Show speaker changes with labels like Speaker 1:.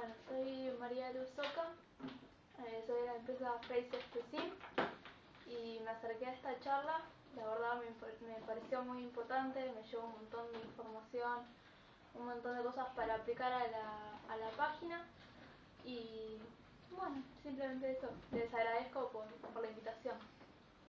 Speaker 1: Bueno, soy María Luz Soca, eh, soy de la empresa Fraser Sim y me acerqué a esta charla. La verdad me, me, pareció muy importante, me llevó un montón de información, un montón de cosas para aplicar a la, a la página y bueno, simplemente eso. Les agradezco.